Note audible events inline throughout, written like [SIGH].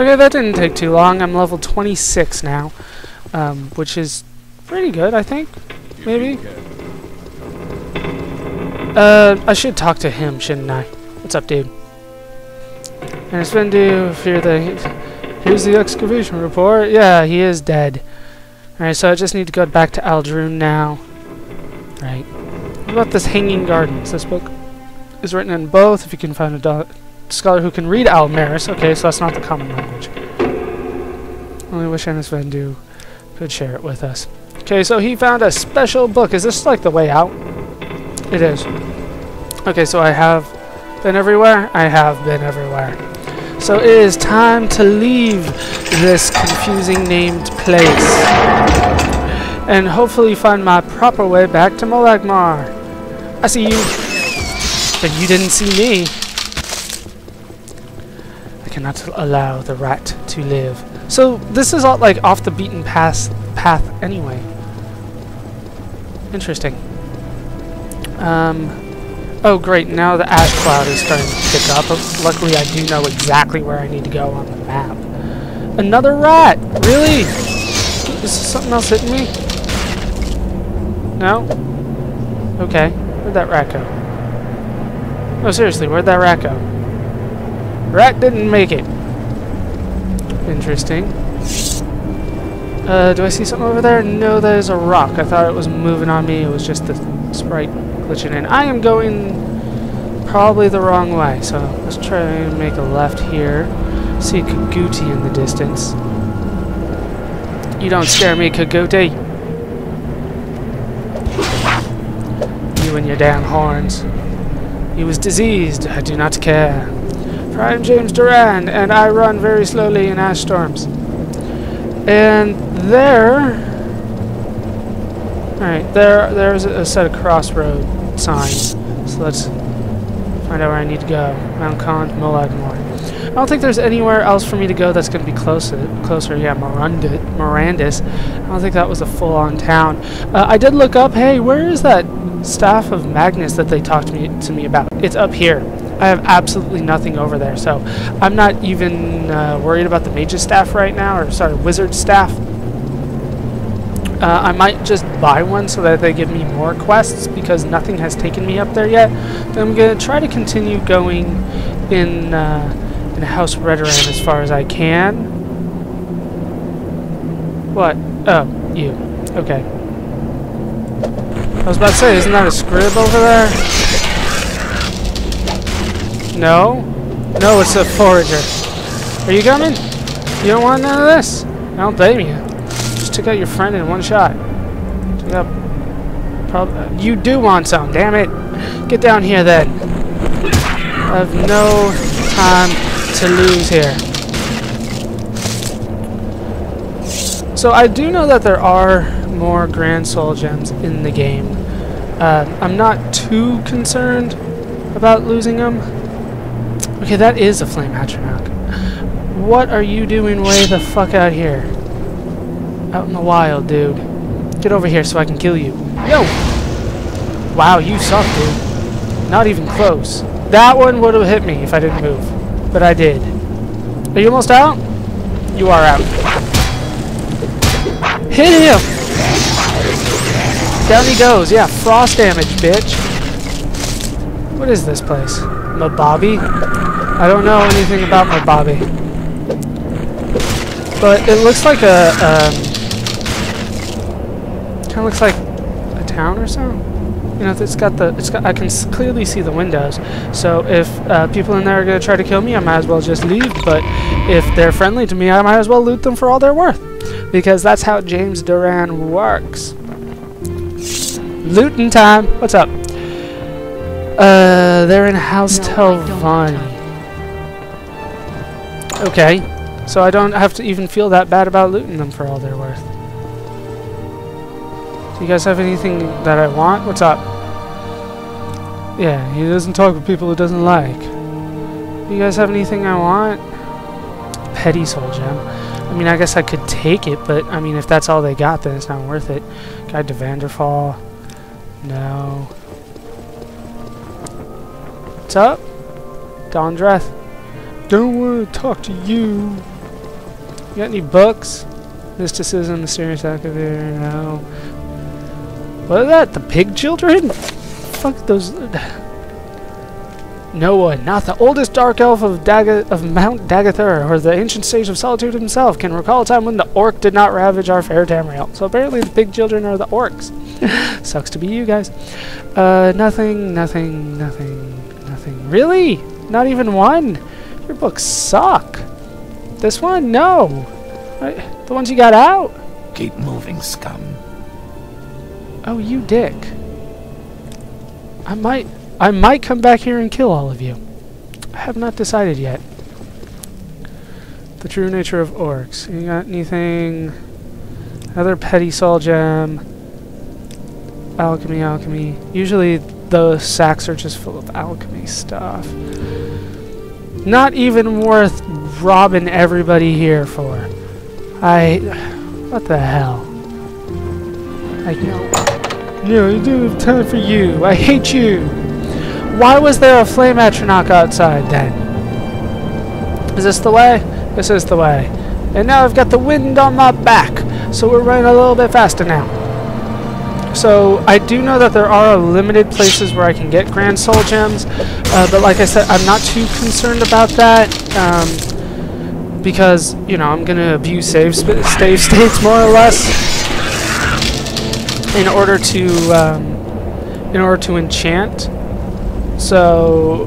Okay, that didn't take too long. I'm level 26 now, um, which is pretty good, I think. Maybe. Uh, I should talk to him, shouldn't I? What's up, dude? And it's been due fear the here's the excavation report. Yeah, he is dead. Alright, so I just need to go back to Ald-Ruhn now. Right. What about this Hanging Gardens? This book is written in both, if you can find a scholar who can read Aldmeris. Okay, so that's not the common language. Only wish Vindu could share it with us. Okay, so he found a special book. Is this like the way out? It is. Okay, so I have been everywhere? I have been everywhere. So it is time to leave this confusing named place. And hopefully find my proper way back to Molag Mar. I see you. But you didn't see me. Cannot allow the rat to live. So this is all like off the beaten path path anyway. Interesting. Um Oh great, now the ash cloud is starting to pick up. Luckily I do know exactly where I need to go on the map. Another rat! Really? Is something else hitting me? No? Okay. Where'd that rat go? No, seriously, where'd that rat go? Rat didn't make it. Interesting. Uh, do I see something over there? No, that is a rock. I thought it was moving on me. It was just the sprite glitching in. I am going probably the wrong way, so let's try and make a left here. See Kagouti in the distance. You don't scare me, Kagouti. You and your damn horns. He was diseased. I do not care. For I am James Doran, and I run very slowly in ash storms. And there... Alright, there, there's a set of crossroad signs. So let's find out where I need to go. Mount Kand, Molagmar. I don't think there's anywhere else for me to go that's going to be closer. Closer, yeah, Miranda, Marandus. I don't think that was a full-on town. Uh, I did look up. Hey, where is that staff of Magnus that they talked to me to me about? It's up here. I have absolutely nothing over there, so I'm not even uh, worried about the mage's staff right now, or sorry, wizard staff. Uh, I might just buy one so that they give me more quests because nothing has taken me up there yet. But I'm going to try to continue going in uh, in House Redoran as far as I can. What? Oh, you. Okay. I was about to say, isn't that a scrib over there? No? No, it's a forager. Are you coming? You don't want none of this? I don't blame you Just took out your friend in one shot. Took out uh, you do want some, damn it. Get down here then. I have no time to lose here. So I do know that there are more Grand Soul Gems in the game. Uh, I'm not too concerned about losing them. Okay, that is a Flame Atronach. What are you doing way the fuck out here? Out in the wild, dude. Get over here so I can kill you. Yo! Wow, you suck, dude. Not even close. That one would have hit me if I didn't move. But I did. Are you almost out? You are out. Hit him! Down he goes. Yeah, frost damage, bitch. What is this place? Mababi? I don't know anything about Mababi. But it looks like a, um, Kind of looks like a town or so. You know, it's got the, it's got, I can clearly see the windows. So if uh, people in there are going to try to kill me, I might as well just leave. But if they're friendly to me, I might as well loot them for all they're worth. Because that's how James Doran works. Looting time. What's up? Uh, they're in House no. Okay. So I don't have to even feel that bad about looting them for all they're worth. Do you guys have anything that I want? What's up? Yeah, he doesn't talk with people he doesn't like. Do you guys have anything I want? Petty soul gem. I mean, I guess I could take it, but I mean, if that's all they got, then it's not worth it. Guide to Vvardenfell. No. What's up? Dondreth? Don't want to talk to you. You got any books? Mysticism, the Mysterious Activator, no. What is that? The pig children? Fuck those... [SIGHS] No one, not the oldest dark elf of, Daga of Mount Dagathur, or the ancient sage of solitude himself, can recall a time when the orc did not ravage our fair Tamriel. So apparently the pig children are the orcs. [LAUGHS] Sucks to be you guys. Uh, nothing, nothing, nothing, nothing. Really? Not even one? Your books suck. This one? No. I, the ones you got out? Keep moving, scum. Oh, you dick. I might... I might come back here and kill all of you. I have not decided yet. The true nature of orcs. You got anything... Another petty soul gem. Alchemy, alchemy. Usually the sacks are just full of alchemy stuff. Not even worth robbing everybody here for. I... What the hell? I know. No, I don't have time for you. I hate you. Why was there a flame atronach outside then? Is this the way? This is the way. And now I've got the wind on my back, so we're running a little bit faster now. So I do know that there are limited places where I can get Grand Soul Gems, uh, but like I said, I'm not too concerned about that um, because you know I'm gonna abuse save save states more or less in order to um, in order to enchant. So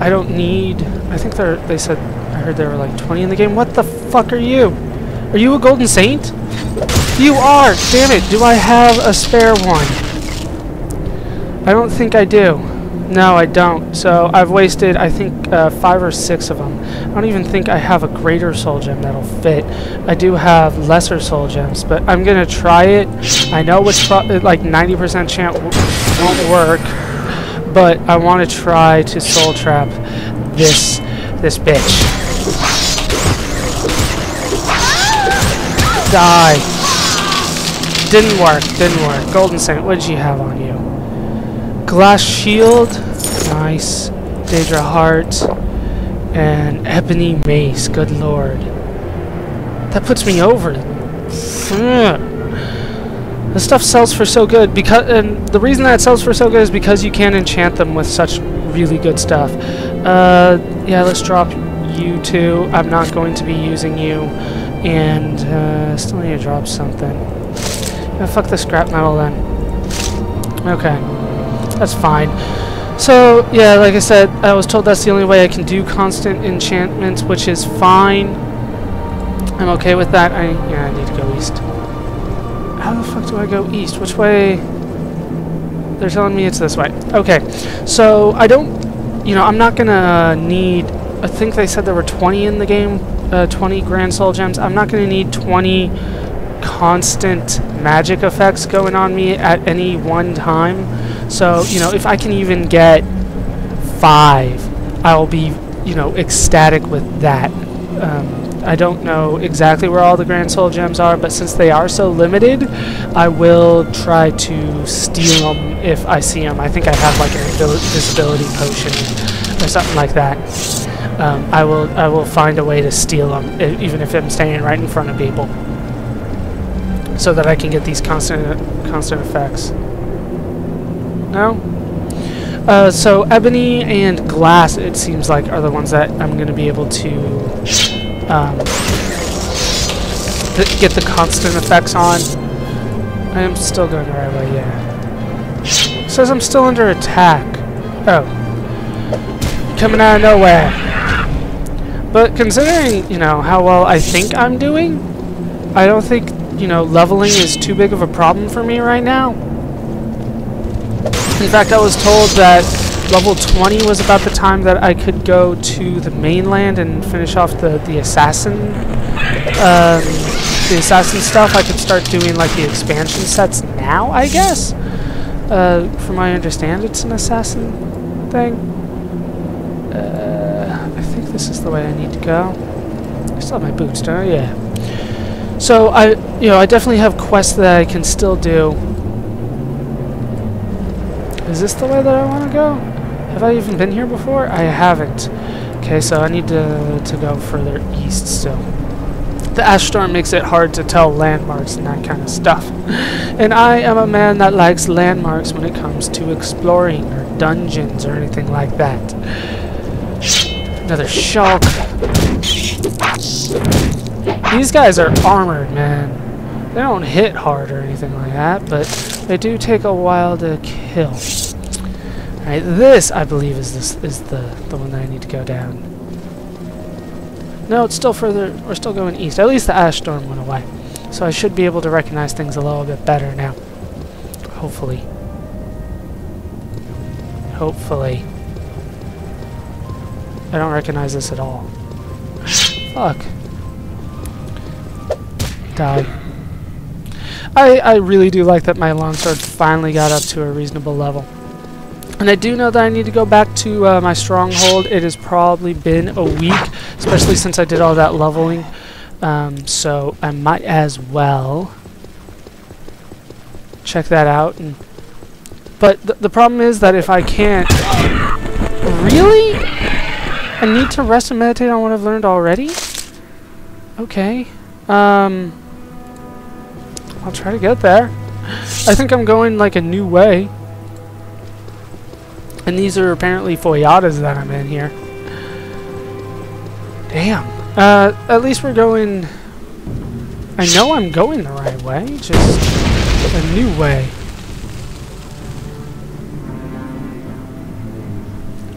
I don't need. I think. They said. I heard there were like 20 in the game. What the fuck are you? Are you a golden saint? You are. Damn it. Do I have a spare one? I don't think I do. No, I don't. So I've wasted, I think, uh, five or six of them. I don't even think I have a greater soul gem that'll fit. I do have lesser soul gems, but I'm gonna try it. I know it's like 90% chance won't work but I want to try to soul trap this this bitch. Die. Didn't work, didn't work. Golden Saint, what did you have on you? Glass Shield, nice. Daedra Heart, and Ebony Mace, good lord. That puts me over. The stuff sells for so good because, and the reason that sells for so good is because you can enchant them with such really good stuff. Uh, yeah, let's drop you two. I'm not going to be using you, and uh, still need to drop something. Fuck the scrap metal then. Okay, that's fine. So yeah, like I said, I was told that's the only way I can do constant enchantments, which is fine. I'm okay with that. I yeah, I need to go east. How the fuck do I go east? Which way? They're telling me it's this way. Okay, so I don't, you know, I'm not gonna need, I think they said there were 20 in the game, uh, 20 Grand Soul Gems. I'm not gonna need 20 constant magic effects going on me at any one time. So, you know, if I can even get five, I'll be, you know, ecstatic with that. Um, I don't know exactly where all the Grand Soul Gems are, but since they are so limited, I will try to steal them if I see them. I think I have like an invisibility potion or something like that. Um, I will I will find a way to steal them, even if I'm standing right in front of people, so that I can get these constant constant effects. No. Uh, so ebony and glass, it seems like, are the ones that I'm going to be able to um, get the constant effects on. I am still going the right way, yeah. Says I'm still under attack. Oh. Coming out of nowhere. But considering, you know, how well I think I'm doing, I don't think, you know, leveling is too big of a problem for me right now. In fact, I was told that level 20 was about the time that I could go to the mainland and finish off the, the assassin um, the assassin stuff. I could start doing like the expansion sets now, I guess. Uh, from my understand, it's an assassin thing. Uh, I think this is the way I need to go. I still have my boots, don't I? Yeah. So I, you know, I definitely have quests that I can still do. Is this the way that I want to go? Have I even been here before? I haven't. Okay, so I need to, to go further east still. the ash storm makes it hard to tell landmarks and that kind of stuff. And I am a man that likes landmarks when it comes to exploring or dungeons or anything like that. Another shalk. These guys are armored, man. They don't hit hard or anything like that, but they do take a while to kill. Alright, this I believe is this is the, the one that I need to go down. No, it's still further we're still going east. At least the ash storm went away. So I should be able to recognize things a little bit better now. Hopefully. Hopefully. I don't recognize this at all. Fuck. I, I really do like that my longsword finally got up to a reasonable level. And I do know that I need to go back to uh, my stronghold. It has probably been a week, especially since I did all that leveling. Um, so I might as well check that out. And but th the problem is that if I can't... Really? I need to rest and meditate on what I've learned already? Okay. Um... I'll try to get there. I think I'm going like a new way. And these are apparently Foyadas that I'm in here. Damn. Uh, at least we're going... I know I'm going the right way, just a new way.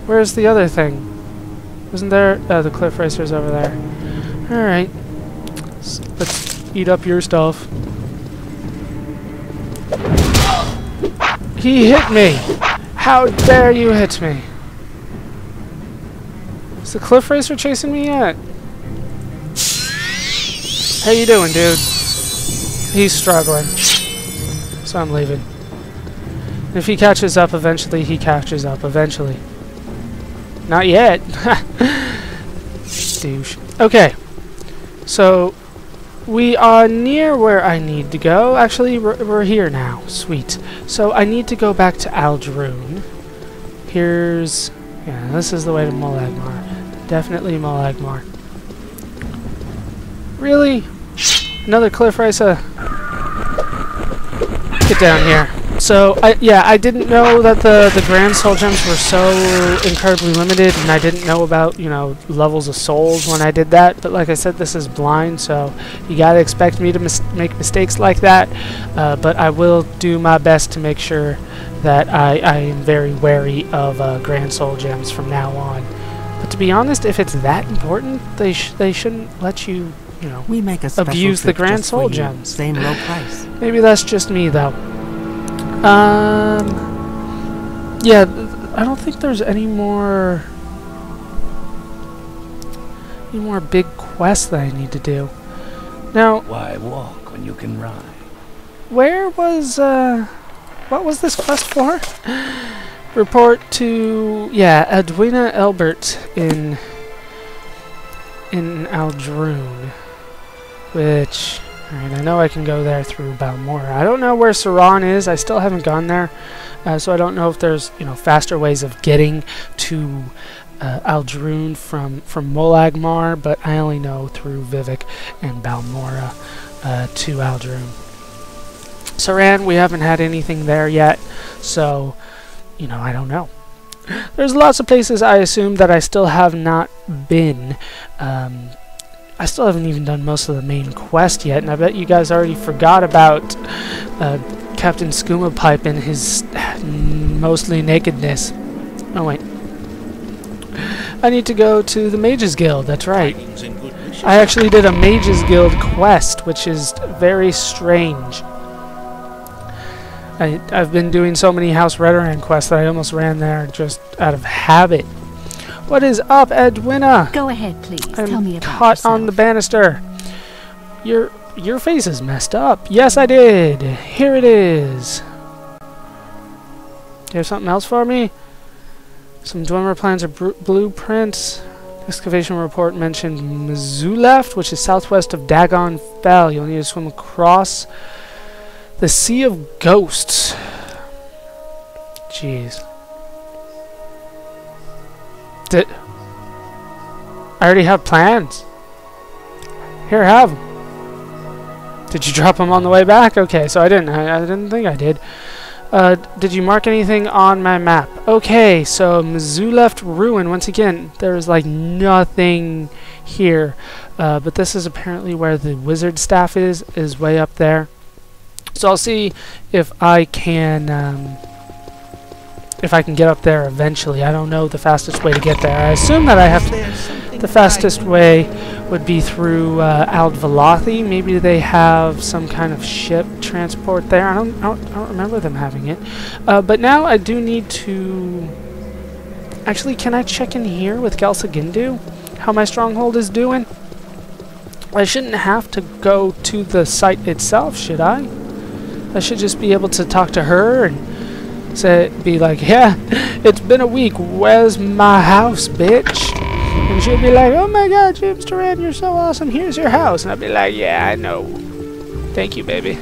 Where's the other thing? Wasn't there... Uh, the cliff racer's over there. Alright. Let's eat up your stuff. He hit me! How dare you hit me? Is the cliff racer chasing me yet? How you doing, dude? He's struggling. So I'm leaving. If he catches up eventually, he catches up eventually. Not yet. [LAUGHS] Douche. Okay. So, we are near where I need to go. Actually, we're, we're here now. Sweet. So I need to go back to Ald'ruhn. Here's... Yeah, this is the way to Molag-Mar. Definitely Molag-Mar. Really? Another cliff racer? Get down here. So, I, yeah, I didn't know that the, the Grand Soul Gems were so incredibly limited, and I didn't know about, you know, levels of souls when I did that, but like I said, this is blind, so you gotta expect me to mis make mistakes like that, uh, but I will do my best to make sure that I, I am very wary of uh, Grand Soul Gems from now on. But to be honest, if it's that important, they, sh they shouldn't let you, you know, we make a abuse the Grand Soul Gems. Same low price. Maybe that's just me, though. Um, yeah, I don't think there's any more any more big quests that I need to do. Now, why walk when you can ride? Where was uh, what was this quest for? [LAUGHS] Report to yeah, Edwinna Elbert in in Ald'ruhn, which Alright, I know I can go there through Balmora. I don't know where Suran is. I still haven't gone there. Uh, so I don't know if there's, you know, faster ways of getting to uh, Ald'ruhn from, from Molag-Mar, but I only know through Vivec and Balmora uh, to Ald'ruhn. Suran, we haven't had anything there yet, so, you know, I don't know. There's lots of places I assume that I still have not been. Um, I still haven't even done most of the main quest yet, and I bet you guys already forgot about uh, Captain Skooma Pipe and his mostly nakedness. Oh, wait. I need to go to the Mages Guild, that's right. I actually did a Mages Guild quest, which is very strange. I, I've been doing so many House Redoran quests that I almost ran there just out of habit. What is up, Edwinna? Go ahead, please. I'm Tell me about caught yourself. on the banister. Your your face is messed up. Yes, I did. Here it is. Do you have something else for me? Some Dwemer plans or blueprints. Excavation report mentioned Nchuleft, which is southwest of Dagon Fel. You'll need to swim across the Sea of Ghosts. Jeez. Did I already have plans? Here, have them. Did you drop them on the way back? Okay, so I didn't. I, I didn't think I did. Uh, did you mark anything on my map? Okay, so Mizzou Nchuleft Ruin. Once again, there's like nothing here. Uh, but this is apparently where the wizard staff is, is way up there. So I'll see if I can, um, if I can get up there eventually. I don't know the fastest way to get there. I assume that I have to, the fastest way would be through uh, Ald Velothi. Maybe they have some kind of ship transport there. I don't, I don't, I don't remember them having it. Uh, but now I do need to... Actually, can I check in here with Galsa Gindu? How my stronghold is doing? I shouldn't have to go to the site itself, should I? I should just be able to talk to her and say, be like, yeah, it's been a week. Where's my house, bitch? And she'd be like, oh my god, James Doran, you're so awesome. Here's your house. And I'd be like, yeah, I know. Thank you, baby.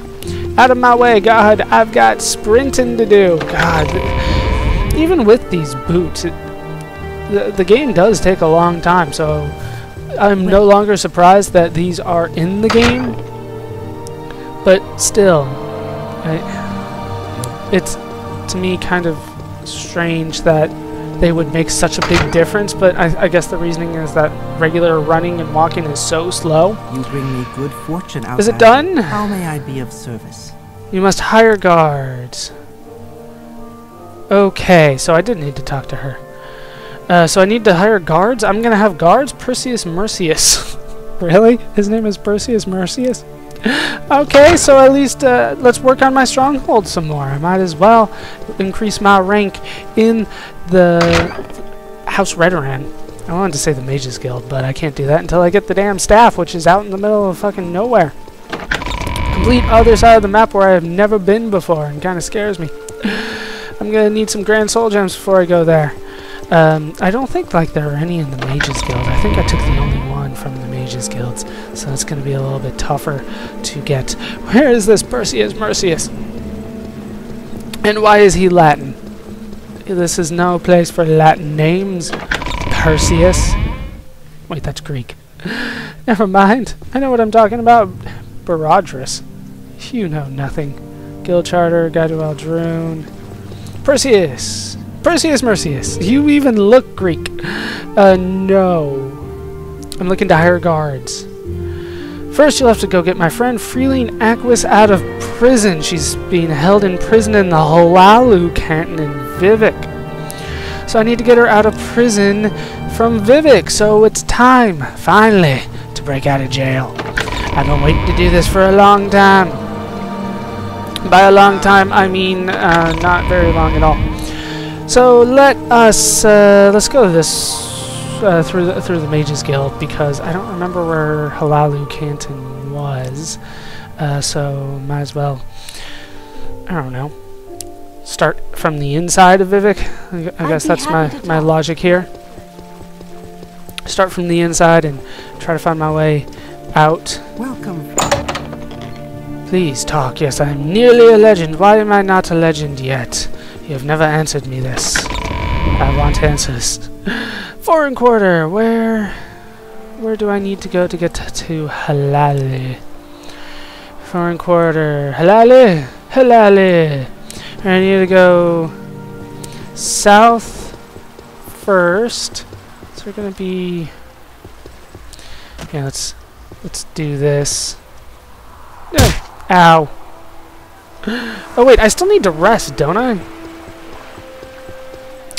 Out of my way, God. I've got sprinting to do. God. Even with these boots, it, the, the game does take a long time, so I'm no longer surprised that these are in the game. But still, I, it's to me kind of strange that they would make such a big difference, but I, I, guess the reasoning is that regular running and walking is so slow. You bring me good fortune, Is it done? How may I be of service? You must hire guards. Okay, so I did need to talk to her. Uh, so I need to hire guards? I'm gonna have guards? Perseus Mercius. [LAUGHS] really? His name is Perseus Mercius? [LAUGHS] okay, so at least uh, let's work on my stronghold some more. I might as well increase my rank in the House Redoran. I wanted to say the Mages Guild, but I can't do that until I get the damn staff, which is out in the middle of fucking nowhere. Complete other side of the map where I have never been before and kind of scares me. [SIGHS] I'm going to need some Grand Soul Gems before I go there. Um, I don't think like there are any in the Mages Guild. I think I took the only one Mages Guilds, so it's going to be a little bit tougher to get. Where is this Perseus Mercius? And why is he Latin? This is no place for Latin names. Perseus. Wait, that's Greek. [LAUGHS] Never mind. I know what I'm talking about. Baradris. You know nothing. Guild Charter, Guide to Ald-Ruhn. Perseus! Perseus Mercius! You even look Greek! Uh, no. I'm looking to hire guards. First, you'll have to go get my friend Frelene Acques out of prison. She's being held in prison in the Hlaalu canton in Vivec. So I need to get her out of prison from Vivec. So it's time, finally, to break out of jail. I've been waiting to do this for a long time. By a long time, I mean uh, not very long at all. So let us uh, let's go to this uh, through the, through the Mages Guild because I don't remember where Hlaalu Canton was. Uh, so might as well. I don't know. Start from the inside of Vivec. I, I guess that's my my logic here. Start from the inside and try to find my way out. Welcome. Please talk. Yes, I am nearly a legend. Why am I not a legend yet? You have never answered me this. I want answers. [LAUGHS] Foreign quarter. Where, where do I need to go to get to Hlaalu? Foreign quarter. Hlaalu. Hlaalu. I need to go south first. So we're gonna be. Yeah, let's let's do this. Ow. [GASPS] Oh wait, I still need to rest, don't I?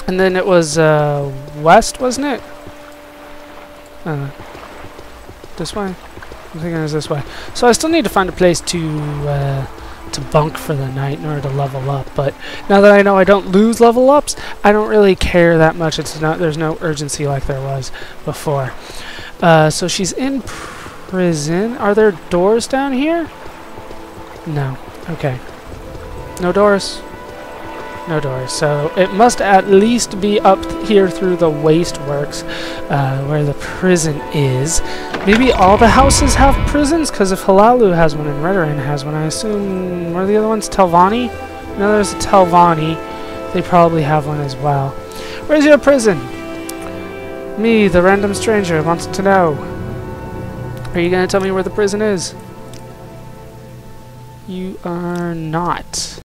And then it was uh, west, wasn't it? Uh, this way? I'm thinking it was this way. So I still need to find a place to uh, to bunk for the night in order to level up. But now that I know I don't lose level ups, I don't really care that much. It's not there's no urgency like there was before. Uh, so she's in prison. Are there doors down here? No. Okay. No doors. No doors. So it must at least be up here through the wasteworks, uh, where the prison is. Maybe all the houses have prisons? Because if Hlaalu has one and Redoran has one, I assume... What are the other ones? Telvanni? No, there's a Telvanni. They probably have one as well. Where's your prison? Me, the random stranger, wants to know. Are you going to tell me where the prison is? You are not.